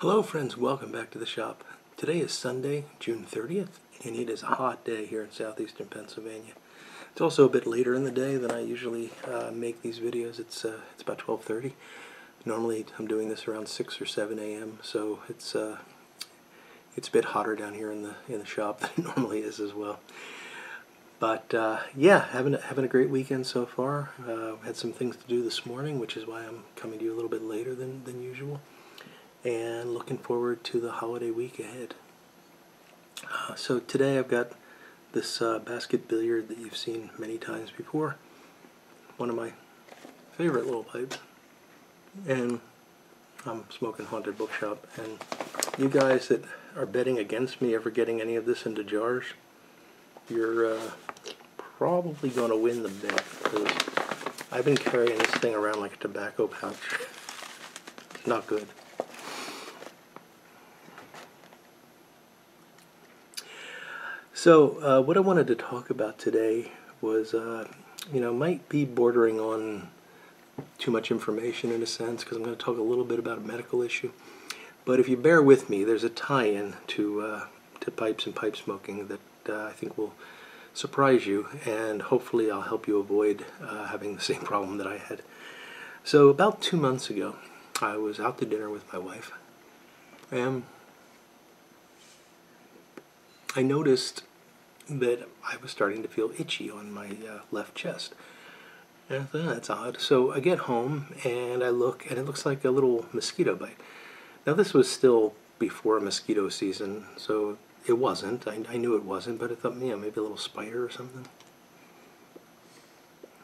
Hello friends, welcome back to the shop. Today is Sunday, June 30th, and it is a hot day here in southeastern Pennsylvania. It's also a bit later in the day than I usually uh, make these videos. It's uh, it's about 12:30. Normally I'm doing this around 6 or 7 a.m. So it's uh, it's a bit hotter down here in the in the shop than it normally is as well. But uh, yeah, having a, having a great weekend so far. Uh, had some things to do this morning, which is why I'm coming to you a little bit later than than usual and looking forward to the holiday week ahead. Uh, so today I've got this uh, basket billiard that you've seen many times before. One of my favorite little pipes. And I'm smoking Haunted Bookshop. And you guys that are betting against me ever getting any of this into jars, you're uh, probably going to win the bet because I've been carrying this thing around like a tobacco pouch. Not good. So, uh, what I wanted to talk about today was, uh, you know, might be bordering on too much information in a sense, because I'm going to talk a little bit about a medical issue. But if you bear with me, there's a tie-in to uh, to pipes and pipe smoking that uh, I think will surprise you, and hopefully I'll help you avoid uh, having the same problem that I had. So, about two months ago, I was out to dinner with my wife, and I noticed that I was starting to feel itchy on my uh, left chest. And I thought, oh, that's odd. So I get home and I look, and it looks like a little mosquito bite. Now, this was still before mosquito season, so it wasn't. I, I knew it wasn't, but I thought, yeah, maybe a little spider or something.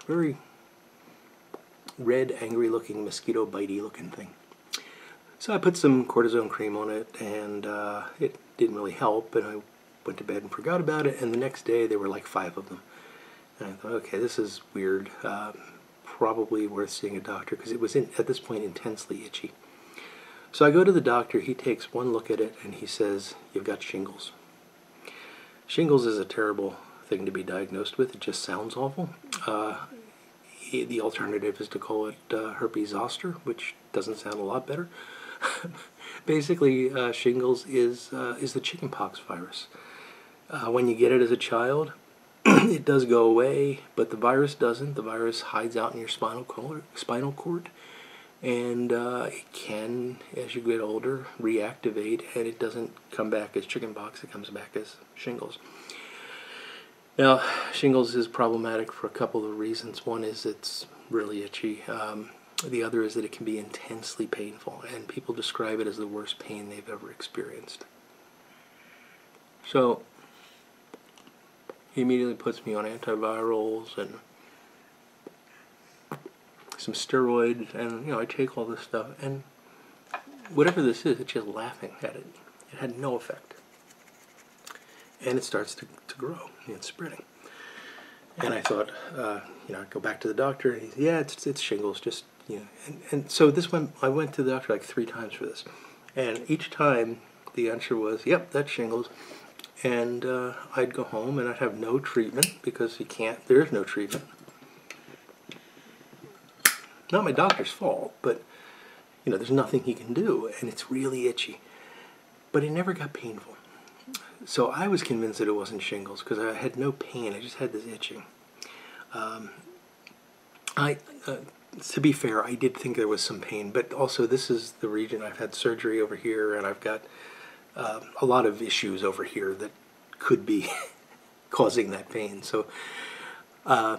Very red, angry looking, mosquito bitey looking thing. So I put some cortisone cream on it, and uh, it didn't really help, and I went to bed and forgot about it, and the next day there were like five of them. And I thought, okay, this is weird. Uh, probably worth seeing a doctor because it was in, at this point intensely itchy. So I go to the doctor. He takes one look at it and he says, "You've got shingles." Shingles is a terrible thing to be diagnosed with. It just sounds awful. Uh, the alternative is to call it uh, herpes zoster, which doesn't sound a lot better. Basically, uh, shingles is uh, is the chickenpox virus. Uh, when you get it as a child, it does go away, but the virus doesn't. The virus hides out in your spinal cord, spinal cord and uh, it can, as you get older, reactivate, and it doesn't come back as chickenpox, it comes back as shingles. Now, shingles is problematic for a couple of reasons. One is it's really itchy. Um, the other is that it can be intensely painful, and people describe it as the worst pain they've ever experienced. So, he immediately puts me on antivirals and some steroids, and you know I take all this stuff, and whatever this is, it's just laughing at it. It had no effect, and it starts to, to grow and it's spreading. And I thought, uh, you know, I'd go back to the doctor, and he's, yeah, it's it's shingles, just you know. And, and so this one, I went to the doctor like three times for this, and each time the answer was, yep, that's shingles and uh, I'd go home and I'd have no treatment because you can't, there is no treatment. Not my doctor's fault, but you know, there's nothing he can do and it's really itchy. But it never got painful. So I was convinced that it wasn't shingles because I had no pain, I just had this itching. Um, I, uh, to be fair, I did think there was some pain, but also this is the region I've had surgery over here and I've got uh, a lot of issues over here that could be causing that pain. So, uh,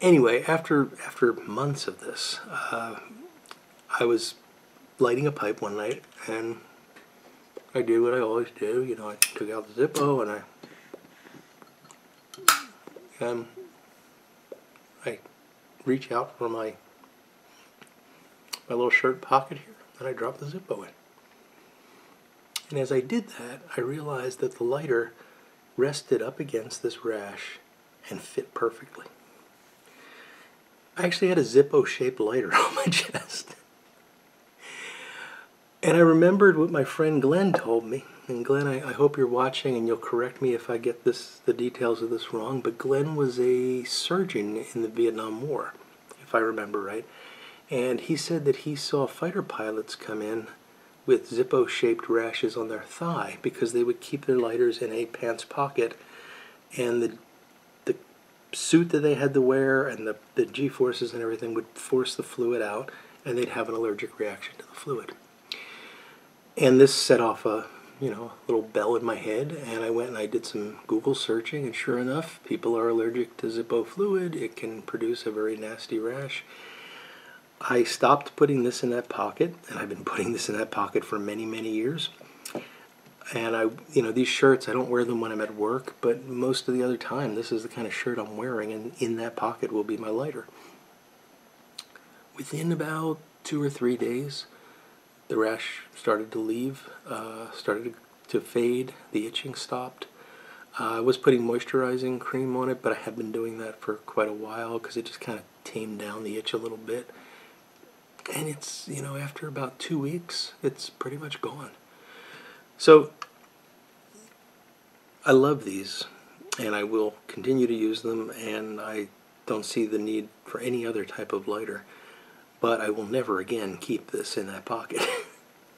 anyway, after after months of this, uh, I was lighting a pipe one night, and I did what I always do. You know, I took out the Zippo and I um, I reach out for my my little shirt pocket here, and I drop the Zippo in. And as I did that, I realized that the lighter rested up against this rash and fit perfectly. I actually had a Zippo-shaped lighter on my chest. And I remembered what my friend Glenn told me. And Glenn, I, I, hope you're watching and you'll correct me if I get this the details of this wrong, but Glenn was a surgeon in the Vietnam War, if I remember right. And he said that he saw fighter pilots come in with Zippo shaped rashes on their thigh because they would keep their lighters in a pants pocket and the the suit that they had to wear and the, the G forces and everything would force the fluid out and they'd have an allergic reaction to the fluid. And this set off a you know, a little bell in my head, and I went and I did some Google searching, and sure enough, people are allergic to Zippo fluid. It can produce a very nasty rash. I stopped putting this in that pocket, and I've been putting this in that pocket for many, many years. And I, you know, these shirts, I don't wear them when I'm at work, but most of the other time, this is the kind of shirt I'm wearing, and in that pocket will be my lighter. Within about two or three days, the rash started to leave, uh, started to fade, the itching stopped. Uh, I was putting moisturizing cream on it, but I had been doing that for quite a while because it just kind of tamed down the itch a little bit. And it's, you know, after about two weeks, it's pretty much gone. So, I love these, and I will continue to use them, and I don't see the need for any other type of lighter but I will never again keep this in that pocket.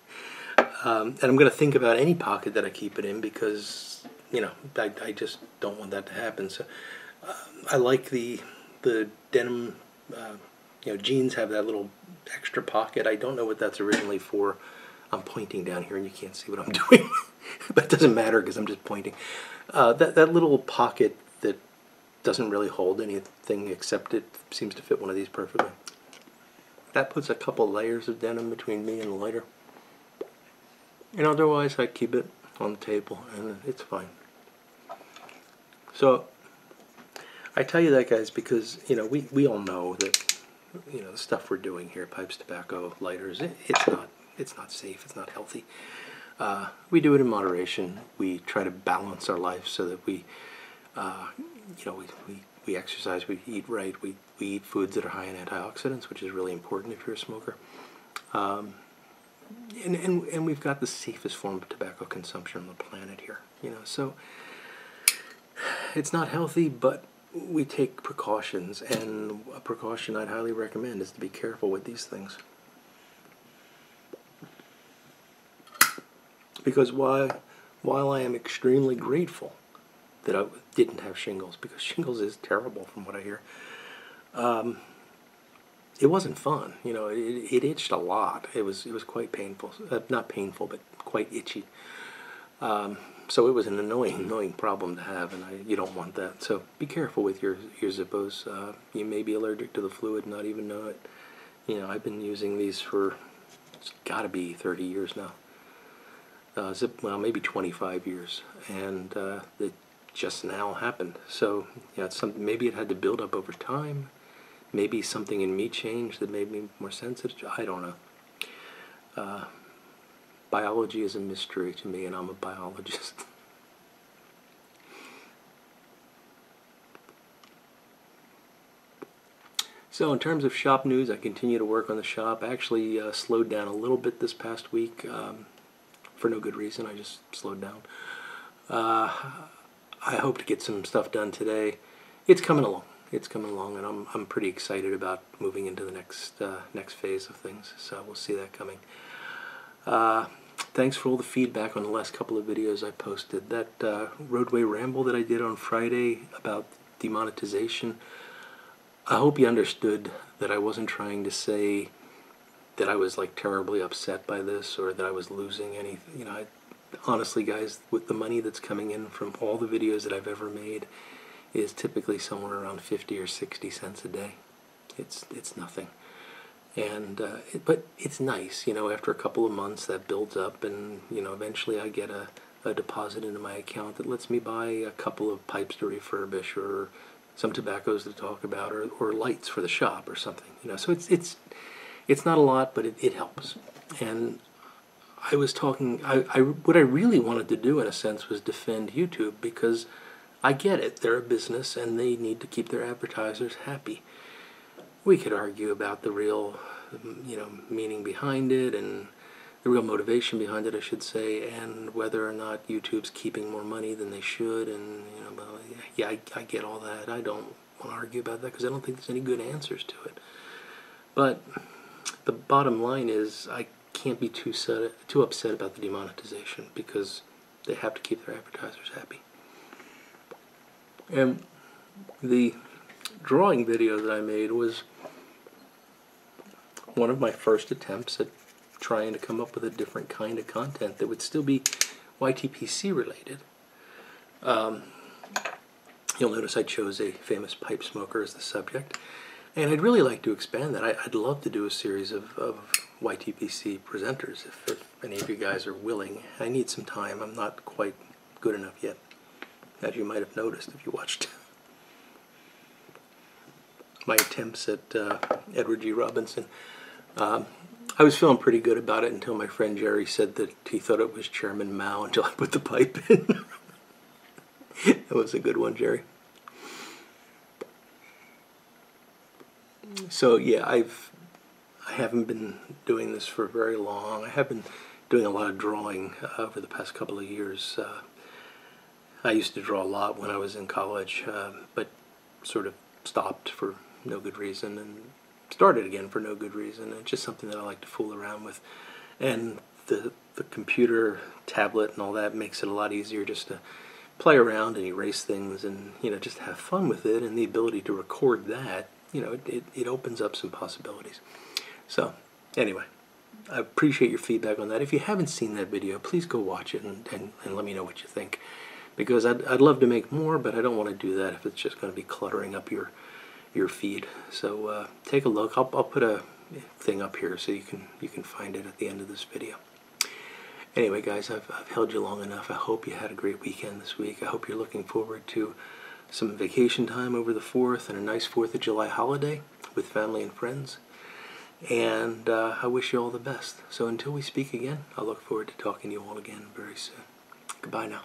um, and I'm going to think about any pocket that I keep it in because, you know, I, I just don't want that to happen. So uh, I like the the denim, uh, you know, jeans have that little extra pocket. I don't know what that's originally for. I'm pointing down here and you can't see what I'm doing. but it doesn't matter because I'm just pointing. Uh, that, that little pocket that doesn't really hold anything except it seems to fit one of these perfectly. That puts a couple layers of denim between me and the lighter. And otherwise I keep it on the table and it's fine. So I tell you that guys because you know we, we all know that you know the stuff we're doing here, pipes, tobacco, lighters, it, it's not it's not safe, it's not healthy. Uh, we do it in moderation. We try to balance our life so that we uh, you know we, we we exercise, we eat right, we, we eat foods that are high in antioxidants, which is really important if you're a smoker. Um, and, and, and we've got the safest form of tobacco consumption on the planet here, you know, so it's not healthy, but we take precautions, and a precaution I'd highly recommend is to be careful with these things. Because while, while I am extremely grateful that I didn't have shingles because shingles is terrible from what I hear. Um, it wasn't fun, you know. It, it itched a lot. It was it was quite painful, uh, not painful, but quite itchy. Um, so it was an annoying, annoying problem to have, and I, you don't want that. So be careful with your your Zippos. Uh, you may be allergic to the fluid, not even know it. You know, I've been using these for it's got to be 30 years now. Uh, zip, well, maybe 25 years, and uh, it just now happened. So yeah, it's. Maybe it had to build up over time. Maybe something in me changed that made me more sensitive. I don't know. Uh, biology is a mystery to me, and I'm a biologist. So in terms of shop news, I continue to work on the shop. I actually uh, slowed down a little bit this past week um, for no good reason. I just slowed down. Uh, I hope to get some stuff done today. It's coming along. It's coming along, and I'm I'm pretty excited about moving into the next uh, next phase of things. So we'll see that coming. Thanks for all the feedback on the last couple of videos I posted. That uh, roadway ramble that I did on Friday about demonetization. I hope you understood that I wasn't trying to say that I was like terribly upset by this or that I was losing anything. You know, I, honestly, guys, with the money that's coming in from all the videos that I've ever made, is typically somewhere around 50 or 60 cents a day. It's it's nothing, and uh, it, but it's nice, you know. After a couple of months, that builds up, and you know, eventually, I get a, a deposit into my account that lets me buy a couple of pipes to refurbish, or some tobaccos to talk about, or, or lights for the shop, or something. You know, so it's it's it's not a lot, but it, it helps, and I was talking, I, I, what I really wanted to do in a sense was defend YouTube because I get it. They're a business and they need to keep their advertisers happy. We could argue about the real, you know, meaning behind it and the real motivation behind it, I should say, and whether or not YouTube's keeping more money than they should. And, you know, yeah, I, I get all that. I don't want to argue about that because I don't think there's any good answers to it. But the bottom line is I can't be too set, too upset about the demonetization because they have to keep their advertisers happy. And the drawing video that I made was one of my first attempts at trying to come up with a different kind of content that would still be YTPC related. Um, you'll notice I chose a famous pipe smoker as the subject. And I'd really like to expand that. I, would love to do a series of, of YTPC presenters if, if, any of you guys are willing. I need some time. I'm not quite good enough yet, as you might have noticed if you watched my attempts at uh, Edward G. Robinson. Um, I was feeling pretty good about it until my friend Jerry said that he thought it was Chairman Mao until I put the pipe in. that was a good one, Jerry. So yeah, I've I haven't been doing this for very long. I have been doing a lot of drawing uh, over the past couple of years. Uh, I used to draw a lot when I was in college, uh, but sort of stopped for no good reason and started again for no good reason. It's just something that I like to fool around with. And the, the computer, tablet, and all that makes it a lot easier just to play around and erase things and, you know, just have fun with it. And the ability to record that, you know, it, it opens up some possibilities. So, anyway, I appreciate your feedback on that. If you haven't seen that video, please go watch it and, and, and let me know what you think. Because I'd, I'd love to make more, but I don't want to do that if it's just going to be cluttering up your your feed. So uh, take a look. I'll, I'll put a thing up here so you can you can find it at the end of this video. Anyway, guys, I've, I've held you long enough. I hope you had a great weekend this week. I hope you're looking forward to some vacation time over the 4th and a nice 4th of July holiday with family and friends. And uh, I wish you all the best. So until we speak again, I look forward to talking to you all again very soon. Goodbye now.